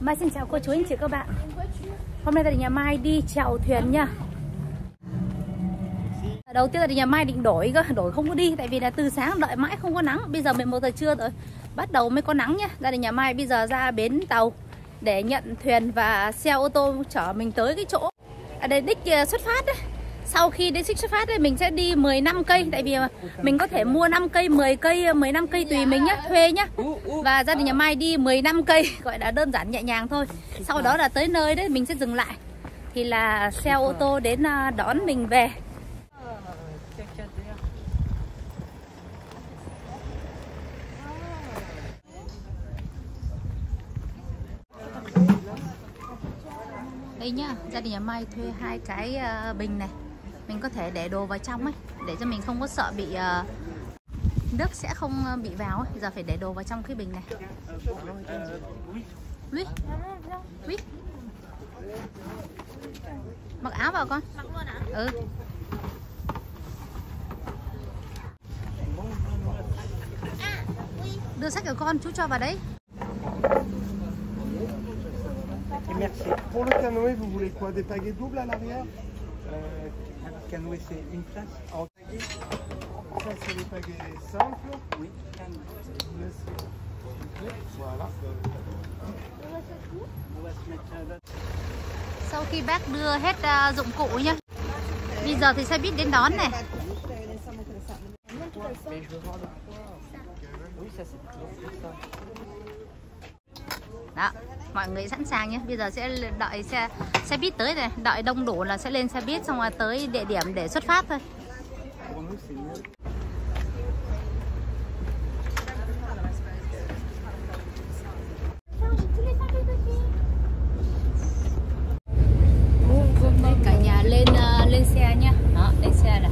Mai xin chào cô chú, anh chị, các bạn. Hôm nay gia đình nhà Mai đi chèo thuyền nha. Đầu tiên là nhà Mai định đổi cơ, Đổi không có đi, Tại vì là từ sáng đợi mãi không có nắng, Bây giờ 11 giờ trưa rồi. Bắt đầu mới có nắng nhá Gia đình nhà Mai bây giờ ra bến tàu Để nhận thuyền và xe ô tô chở mình tới cái chỗ. Ở Đây, đích à, xuất phát đấy sau khi đến xích xuất phát thì mình sẽ đi 15 cây. Tại vì à, mình có thể mua 5 cây 10 cây à, 15 cây tùy mình nhé thuê nhé và gia đình nhà Mai đi 15 cây, gọi là đơn giản nhẹ nhàng thôi. Sau đó là tới nơi đấy, mình sẽ dừng lại. Thì là xe ô tô đến à, đón mình về. Đây nhá, gia đình nhà Mai thuê hai cái bình này mình có thể để đồ vào trong ấy để cho mình không có sợ bị uh, nước sẽ không ờ, bị vào ấy. giờ phải để đồ vào trong cái bình này. Luis Luis. Mặc áo vào con. Mặc luôn à ừ. Đưa sách của con chú cho vào đấy. Merci. Pour le canoë, vous voulez quoi? Des pagaies doubles à l'arrière? Euh, can we say place En Ça, c'est le pagaies simple. Oui. Voilà. Sau khi bác đưa hết uh, dụng cụ nhá bây giờ thì xe buýt đến đón này đó mọi người sẵn sàng nhé. Bây giờ sẽ đợi xe xe buýt tới này đợi đông đủ là sẽ lên xe buýt xong rồi tới địa điểm để xuất phát thôi Pour nous, c'est mieux. đây cả nhà lên ờ, lên xe nhá đó lên xe này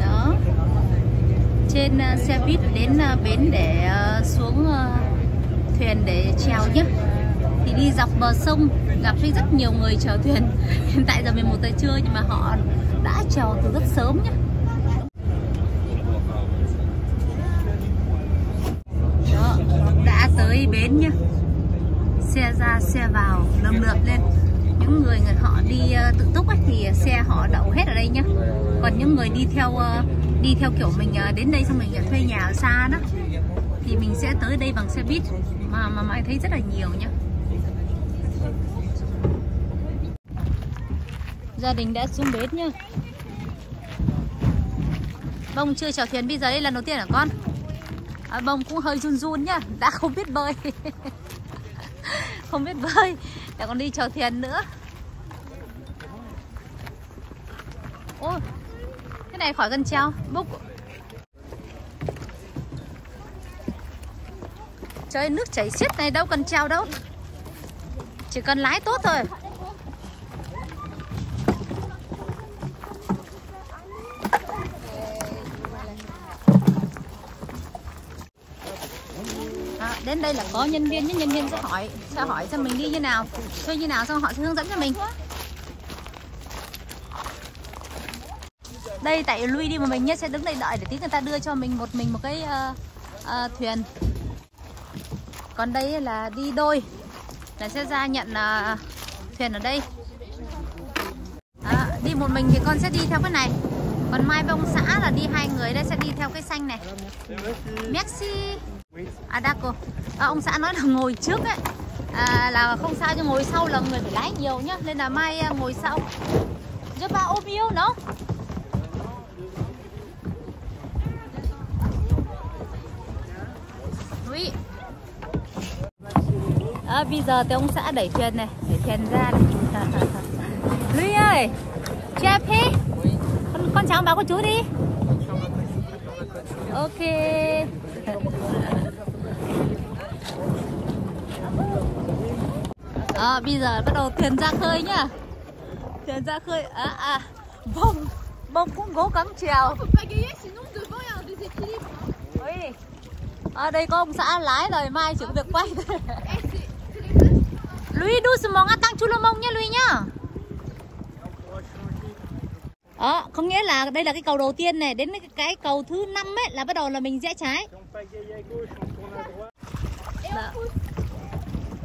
đó trên ờ, xe buýt đến ờ, bến để ờ, xuống ờ, thuyền để trèo nhé. Thì đi dọc bờ sông gặp thấy rất nhiều người chèo thuyền. Hiện tại giờ 11 giờ trưa nhưng mà họ đã trèo từ rất sớm nhé. Đó đã tới bến nhá xe ra xe vào lầm lượt lên. Những người người họ đi tự túc ấy, thì xe họ đậu hết ở đây nhá còn những người đi theo đi theo kiểu mình ờ, đến đây xong mình ờ, thuê nhà ở xa đó thì mình sẽ tới đây bằng xe buýt mà mà mọi thấy rất là nhiều nhá. Gia đình đã xuống bến nhá. Bông chưa chèo thuyền bây giờ đây lần đầu tiên hả con? À, bông cũng hơi run run nhá đã không biết bơi. Không biết bơi để còn đi chèo thuyền nữa. Cái này khỏi cần treo. Bốc. Trời nước chảy xiết này đâu cần treo đâu. Chỉ cần lái tốt thôi. À, Đến đây là có nhân viên những nhân viên sẽ hỏi sẽ hỏi cho mình đi như nào Chơi như nào xong họ sẽ hướng dẫn cho mình. Đây tại Lui đi một mình nhé sẽ đứng đây đợi để tí người ta đưa cho mình một mình một cái uh, uh, thuyền. Còn đây là đi đôi là sẽ ra nhận uh, thuyền ở đây. À, đi một mình thì con sẽ đi theo cái này. Còn mai với ông xã là đi hai người đây sẽ đi theo cái xanh này. Merci. À à, ông xã nói là ngồi trước ấy. À, là không sao nhưng ngồi sau là người phải lái nhiều nhá. Nên là mai ngồi sau. Giúp ba ôm yêu nó Oui. À, bây giờ thì ông xã đẩy thuyền này, đẩy thuyền ra này. Luy ơi, chép thế? Con, con cháu báo cô chú đi. Ok. À, bây giờ bắt đầu thuyền ra khơi nhá. Thuyền ra khơi. À, à, bông, bông cũng cố gắng trèo. Ở đây có ông xã lái rồi, mai chỉ được việc quay Louis đu sù mong tăng chu lô mông nha Louis nhá đó, có nghĩa là đây là cái cầu đầu tiên này Đến cái, cái cầu thứ năm ấy là bắt đầu là mình rẽ trái Đó.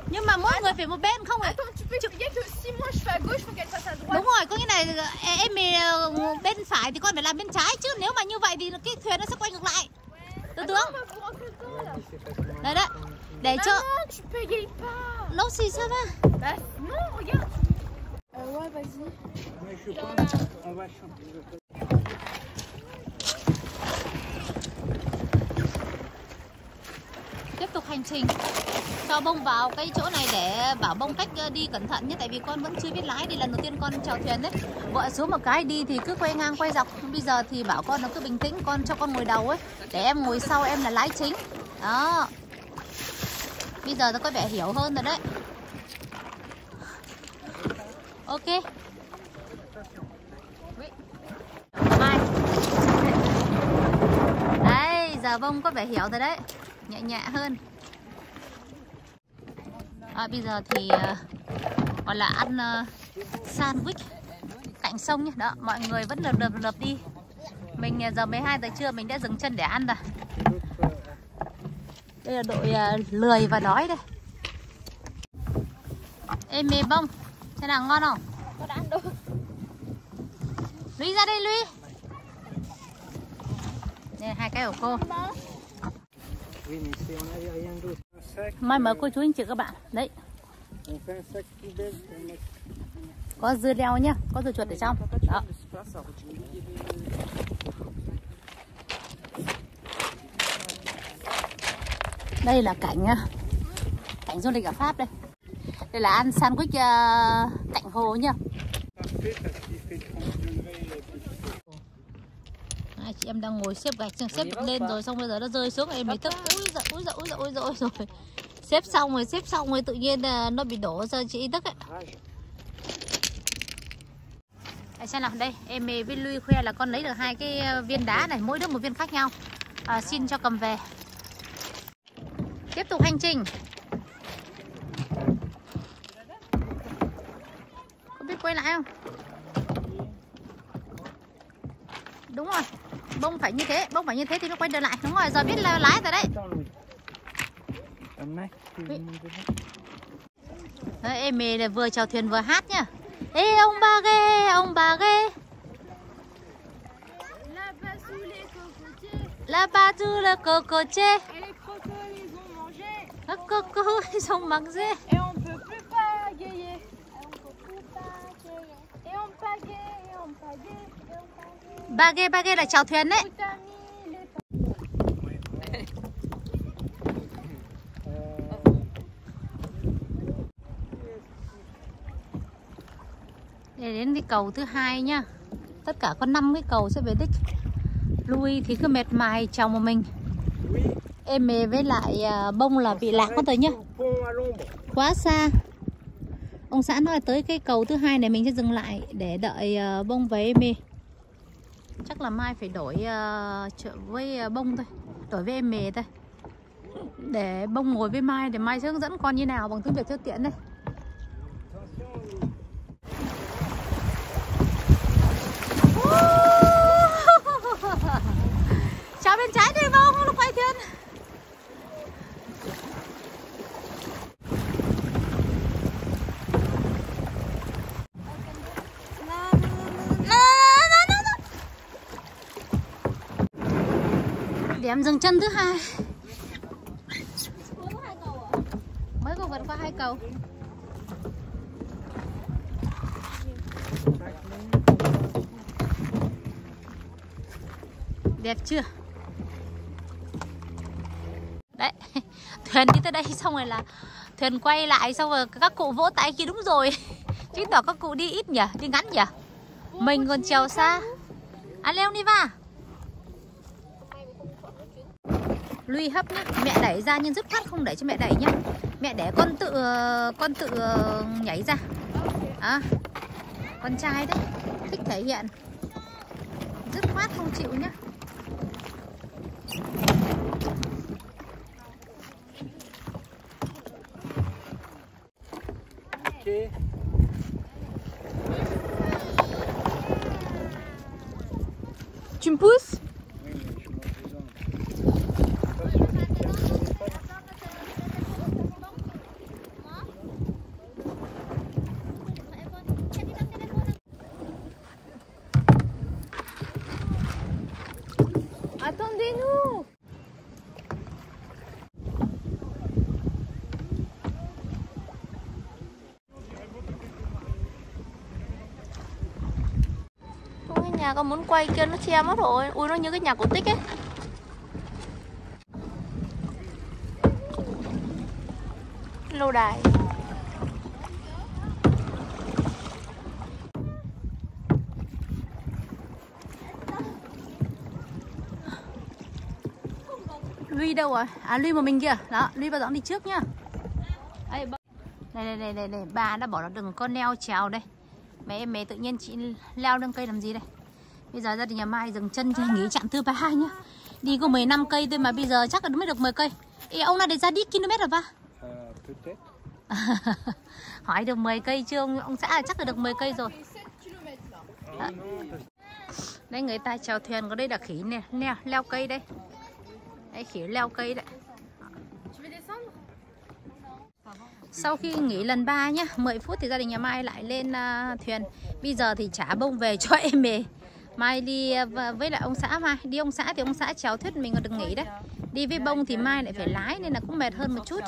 Nhưng mà mỗi người phải một bên không ạ Attends, tu peux expliquer que si moi je fais à gauche, faut qu'elle fasse à droite. Đúng rồi, có nghĩa là em mì ờ, bên phải thì con phải làm bên trái chứ Nếu mà như vậy thì cái thuyền nó sẽ quay ngược lại Tư tướng. Đấy đấy Để cho. Nó xì sao changer. Tiếp tục hành trình. Cho bông vào cái chỗ này để bảo bông cách ờ, đi cẩn thận nhé Tại vì con vẫn chưa biết lái. Đây lần đầu tiên con chèo thuyền đấy. Vợ xuống một cái đi thì cứ quay ngang quay dọc. Bây giờ thì bảo con nó cứ bình tĩnh Con cho con ngồi đầu ấy. Để em ngồi sau em là lái chính. Đó Bây giờ nó có vẻ hiểu hơn rồi đấy. Ok. Mai Đấy giờ bông có vẻ hiểu rồi đấy. Nhẹ nhẹ hơn. À, Bây giờ thì ờ, gọi là ăn ờ, sandwich. Cạnh sông nhé Đó mọi người vẫn lợp lợp lợp đi. Mình ờ, giờ 12 giờ trưa mình đã dừng chân để ăn rồi. Đây là đội ờ, lười và đói đây. Ê mì bông Thế nào ngon không? Con đã ăn đâu. Luy ra đây Luy Đây là hai cái của cô. Mai mời cô chú anh chị các bạn. Đấy. Có dưa leo nhá Có dưa chuột ở trong. Đó l'espace. alors tu me dis, Đây là cảnh à, cảnh du lịch ở Pháp đây. Đây là ăn sandwich à, cạnh hồ nhá. Parfait parce qu'il fait 30 degrés. et puis- Hai chị em đang ngồi xếp gạch xếp lên rồi xong bây giờ nó rơi xuống em mới thức. Úi giời, úi giời, úi giời, úi giời, úi giời. Xếp xong rồi, xếp xong rồi tự nhiên à, nó bị đổ ra chị tức ấy. Đây xem nào, đây em với Lui khoe là con lấy được hai cái à, viên đá này, mỗi đứa một viên khác nhau. À, xin cho cầm về. Tiếp tục hành trình. Có biết quay lại không? Đúng rồi. Bông phải như thế, bông phải như thế thì nó quay trở lại. Đúng rồi, giờ biết là lái rồi đấy. Đấy, em mì là vừa chèo thuyền vừa hát nhá. Ê ông ba ghê, ông bà ghê. La ba tu le coco chê. et les crocos les ont mangés. Các coco xong mặc dê. Et on peut plus pagayer. Et on peut plus pagayer. Et on pagaie, et on pagaie, et on pagaie. Ba ghê là chèo thuyền đấy. Để đến cái cầu thứ hai nhá. Tất cả có 5 cái cầu sẽ về đích. Louis thì cứ mệt mài chồng một mình. Em mề với lại ờ, bông là bị lạc mất rồi nhá. Quá xa. Ông xã nói tới cái cầu thứ hai này mình sẽ dừng lại để đợi ờ, bông với em mề. Chắc là mai phải đổi ờ, à, chợ với bông thôi. Đổi với em mề thôi. Để bông ngồi với Mai để Mai sẽ hướng dẫn con như nào bằng tiếng Việt cho tiện đây. Chào bên trái đây bông, nó quay thiếu. Nó, nó, nó, nó, em Điểm dừng chân thứ hai. Mới có vượt qua hai cầu. Đẹp chưa? Đấy, Thuyền đi tới đây xong rồi là Thuyền quay lại xong rồi các cụ vỗ tay kia đúng rồi. Chứng tỏ các cụ đi ít nhỉ, Đi ngắn nhỉ. Mình còn trèo xa. À leo đi vào Lui hấp nhá. Mẹ đẩy ra nhưng dứt khoát không để cho mẹ đẩy nhá. Mẹ để con tự Con tự nhảy ra. À, Con trai đấy Thích thể hiện. Dứt khoát không chịu nhá. Pied. Tu me pousses cái nhà con muốn quay kia nó che mất rồi Ui nó như cái nhà cổ tích ấy Lâu đài Luy đâu rồi? À Luy một mình kìa. Đó, Luy bà dọn đi trước nhá. Đây, này này này. Bà đã bỏ là đừng có leo trèo đây. Mấy em bé tự nhiên chị leo lên cây làm gì đây? Bây giờ gia đình nhà Mai dừng chân cho nghỉ chặng thứ ba nhá. Đi có 15 cây thôi mà bây giờ chắc là mới được 10 cây. Ê, ông này để ra đi km rồi ba. Peut-être. Hỏi được 10 cây chưa ông, ông xã là chắc là được 10 cây rồi. Đó. Đây người ta chèo thuyền có đây là khỉ nè, leo, leo cây đây. Đây khỉ leo cây đấy. Sau khi nghỉ lần 3 nhá, 10 phút thì gia đình nhà Mai lại lên uh, thuyền. Bây giờ thì trả bông về cho em mề. Mai đi à, với lại ông xã Mai, đi ông xã thì ông xã cháu thuyết mình còn được nghỉ đấy. Đi với bông thì Mai lại phải lái nên là cũng mệt hơn một chút.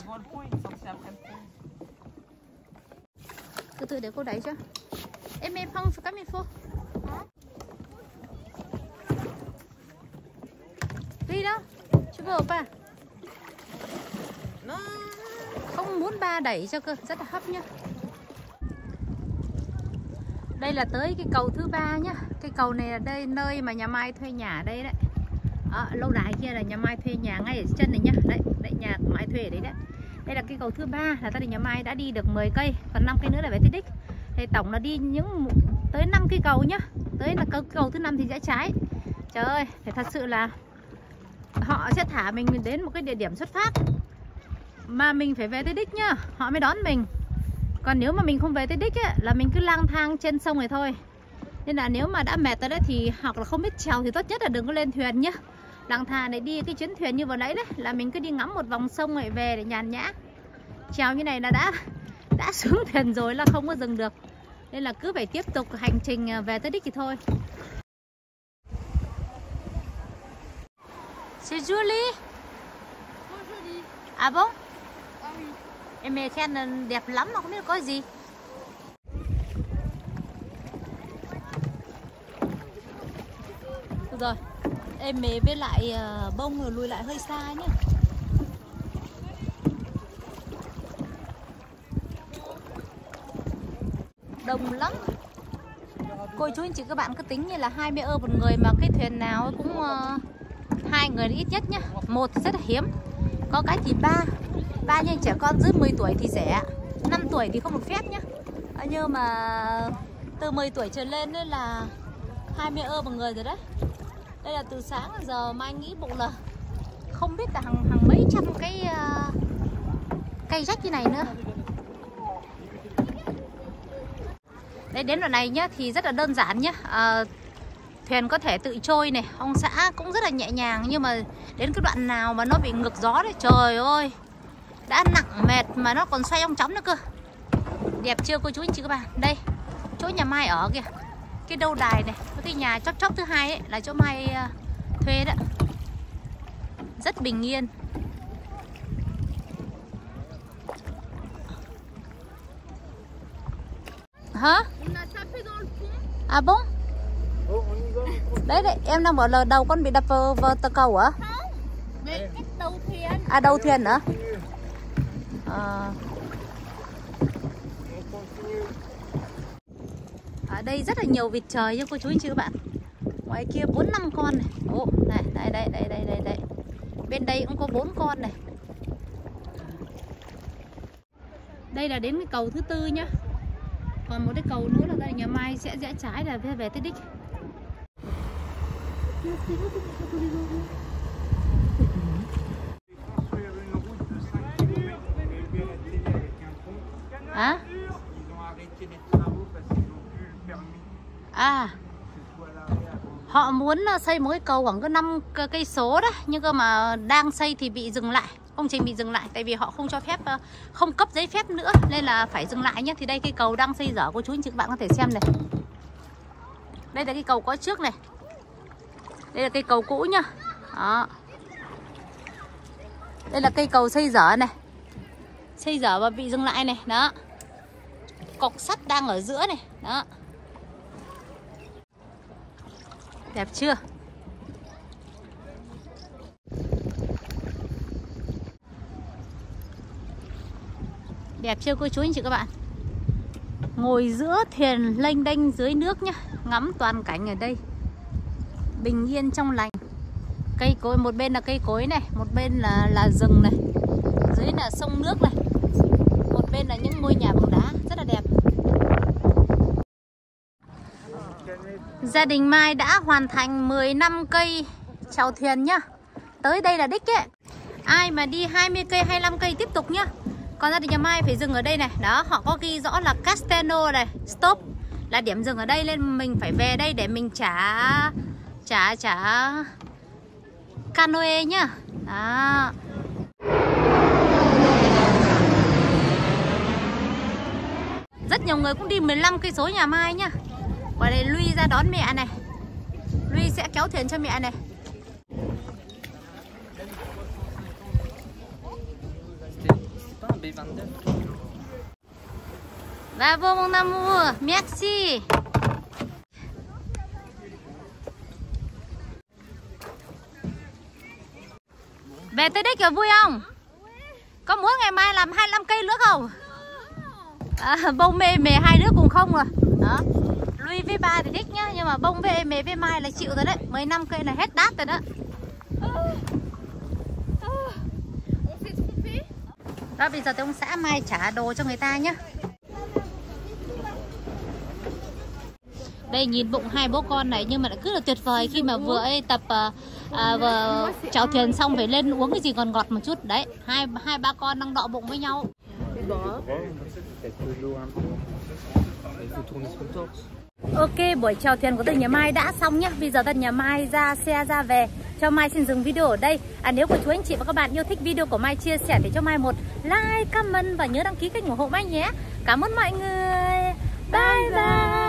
Từ từ để cô đẩy cho. Em em không các mình phô. Đi đâu? Chú vừa ba. À. Không muốn ba đẩy cho cơ, rất là hấp nhá. Đây là tới cái cầu thứ ba nhá. Cái cầu này là đây nơi mà nhà Mai thuê nhà đây đấy. à, lâu đài kia là nhà Mai thuê nhà ngay ở chân này nhá. Đấy, đấy nhà Mai thuê ở đấy đấy. Đây là cái cầu thứ ba là gia đình nhà Mai đã đi được 10 cây, còn 5 cây nữa là về tới đích. Thì tổng là đi những tới 5 cây cầu nhá. Tới là cầu, cầu thứ năm thì rẽ trái. Trời ơi, phải thật sự là họ sẽ thả mình đến một cái địa điểm xuất phát mà mình phải về tới đích nhá. Họ mới đón mình. Còn nếu mà mình không về tới đích ấy, là mình cứ lang thang trên sông này thôi. Nên là nếu mà đã mệt rồi đấy thì hoặc là không biết chèo thì tốt nhất là đừng có lên thuyền nhá. Lang thang để đi cái chuyến thuyền như vừa nãy đấy là mình cứ đi ngắm một vòng sông rồi về để nhàn nhã. Chèo như này là đã đã xuống thuyền rồi là không có dừng được. Nên là cứ phải tiếp tục hành trình à, về tới đích thì thôi. C'est joli. À bon? Em khen là đẹp lắm mà không biết có gì. Được rồi. Em mẹ với lại ờ, bông rồi lùi lại hơi xa nhé. Đông lắm. Cô chú anh chị các bạn cứ tính như là 20 ơ một người mà cái thuyền nào cũng ờ, hai người ít nhất nhá một rất là hiếm có cái thì ba. Ba nhưng trẻ con dưới 10 tuổi thì rẻ. 5 tuổi thì không được phép nhá. À, nhưng mà từ 10 tuổi trở lên đấy là 20 ơ một người rồi đấy. Đây là từ sáng giờ mai nghĩ bụng là không biết là hàng hàng mấy trăm cái uh, cây rách như này nữa. Đấy, đến đoạn này nhá thì rất là đơn giản nhá. À, thuyền có thể tự trôi này ông xã cũng rất là nhẹ nhàng nhưng mà đến cái đoạn nào mà nó bị ngược gió đấy trời ơi. Đã nặng mệt mà nó còn xoay ong chóng nữa cơ. Đẹp chưa cô chú anh chị các bạn? Đây chỗ nhà mai ở kìa. Cái đâu đài này có cái nhà chóp chóp thứ hai ấy là chỗ mai à, thuê đó. Rất bình yên. Hả? À va. Đấy đấy em đang bảo là đầu con bị đập vào, vào tờ cầu hả? Đầu thuyền. à đầu thuyền nữa à, ở đây rất là nhiều vịt trời nha cô chú anh chị các bạn. Ngoài kia bốn năm con này. Ồ, này đây đây đây đây đây đây bên đây cũng có bốn con này. Đây là đến cái cầu thứ tư nhá. Còn một cái cầu nữa là đây nhà mai sẽ rẽ trái là về về tới đích Hein Ils ont travaux parce qu'ils n'ont plus le permis. À. Họ muốn ờ, xây một cái cầu khoảng có 5 cây số đó, Nhưng cơ mà đang xây thì bị dừng lại. Công trình bị dừng lại, Tại vì họ không cho phép ờ, Không cấp giấy phép nữa, Nên là phải dừng lại nhé. Thì đây cây cầu đang xây dở cô chú anh chị các bạn có thể xem này. Đây là cây cầu có trước này. Đây là cây cầu cũ nhá. Đó. Đây là cây cầu xây dở này. Xây dở và bị dừng lại này. Đó. Cọc sắt đang ở giữa này. Đó. Đẹp chưa? Đẹp chưa cô chú anh chị các bạn? Ngồi giữa thuyền lênh đênh dưới nước nhá. Ngắm toàn cảnh ở đây. Bình yên trong lành. Cây cối, một bên là cây cối này Một bên là là rừng này Dưới là sông nước này Một bên là những ngôi nhà bằng đá Rất là đẹp. Gia đình Mai đã hoàn thành 10 năm cây chèo thuyền nhá. Tới đây là đích ấy. Ai mà đi 20 cây 25 cây tiếp tục nhá. Còn gia đình nhà Mai phải dừng ở đây này. Đó họ có ghi rõ là Castano này Stop Là điểm dừng ở đây nên mình phải về đây để mình trả chả chả Canoe nhá. Đó. Rất nhiều người cũng đi 15 cây số nhà Mai nhá. Và đây Luy ra đón mẹ này. Luy sẽ kéo thuyền cho mẹ này. Và pas un B29 Bravo mon amour, merci Về tới đích có vui không? Có muốn ngày mai làm 25 cây nữa không? À, bông mê mề hai đứa cùng không rồi Đó. Lui với ba thì thích nhá Nhưng mà bông về mề với mai là chịu rồi đấy. 15 cây là hết đát rồi đó. Đó bây giờ thì ông xã mai trả đồ cho người ta nhá. Đây nhìn bụng hai bố con này nhưng mà lại cứ là tuyệt vời khi mà vừa ấy tập à, à, vừa chèo thuyền xong phải lên uống cái gì còn ngọt một chút đấy hai hai ba con đang đọ bụng với nhau Ok, buổi chèo thuyền của tân nhà Mai đã xong nhá. Bây giờ tân nhà Mai ra xe ra về. Cho Mai xin dừng video ở đây. À nếu của chú anh chị và các bạn yêu thích video của Mai chia sẻ để cho Mai một like, comment và nhớ đăng ký kênh ủng hộ Mai nhé. Cảm ơn mọi người. Bye bye.